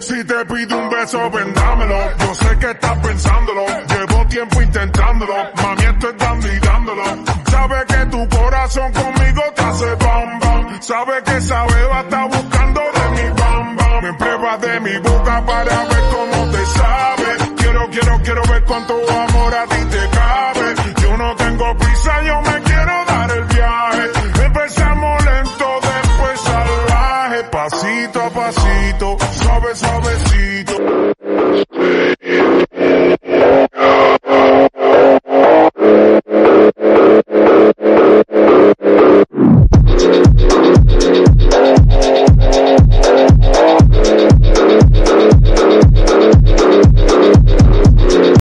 Si te pido un beso, vendámelo. Yo sé que estás pensándolo. Llevo tiempo intentándolo. Mami, estoy dando y dándolo. Sabe que tu corazón conmigo te hace bam bam. Sabe que esa beba está buscando de mi bam bam. Me prueba de mi boca para ver cómo te sabe. Quiero, quiero, quiero ver cuánto amor a ti te cabe. Pasito a pasito, suave, suavecito.